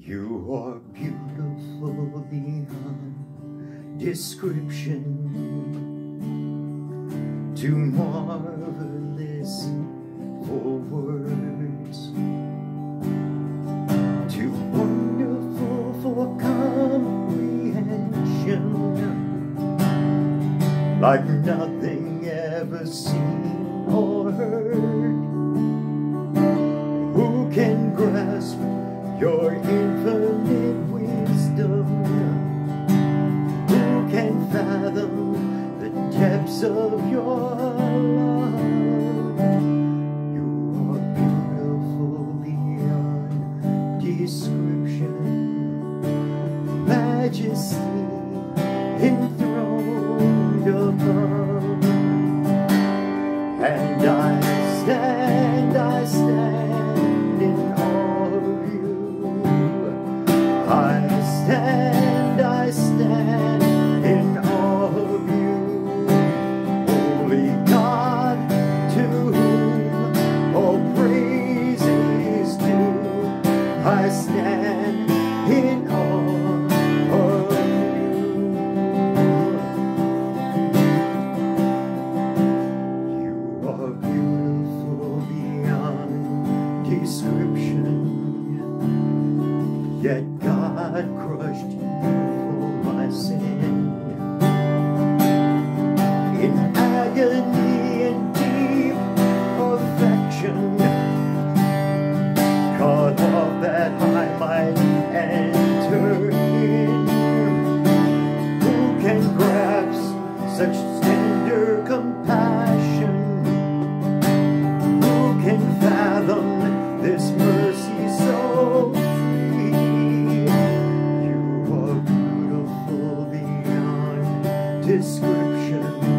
You are beautiful beyond description, too marvelous for words, too wonderful for comprehension, like nothing ever seen of your love? You are beautiful beyond description, majesty Yet God crushed you for my sin. In agony and deep affection, cut off that I might enter in. Who can grasp such description.